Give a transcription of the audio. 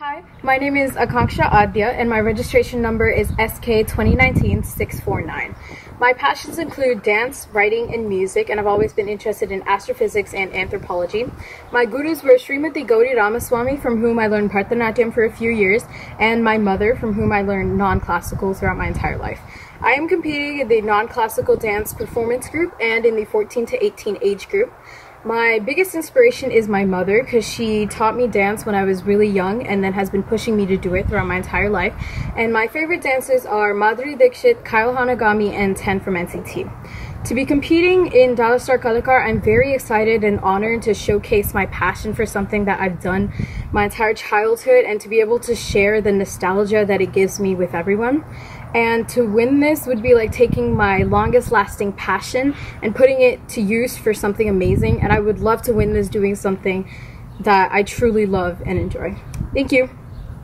Hi, my name is Akanksha Adya and my registration number is SK 2019-649. My passions include dance, writing, and music, and I've always been interested in astrophysics and anthropology. My gurus were Srimati Gauri Ramaswamy, from whom I learned Bharatanatyam for a few years, and my mother, from whom I learned non-classical throughout my entire life. I am competing in the non-classical dance performance group and in the 14 to 18 age group. My biggest inspiration is my mother because she taught me dance when I was really young and then has been pushing me to do it throughout my entire life. And my favorite dancers are Madhuri Dixit, Kyle Hanagami, and Ten from NCT. To be competing in Dallas Star Kalakaar, I'm very excited and honored to showcase my passion for something that I've done my entire childhood and to be able to share the nostalgia that it gives me with everyone. And to win this would be like taking my longest lasting passion and putting it to use for something amazing. And I would love to win this doing something that I truly love and enjoy. Thank you.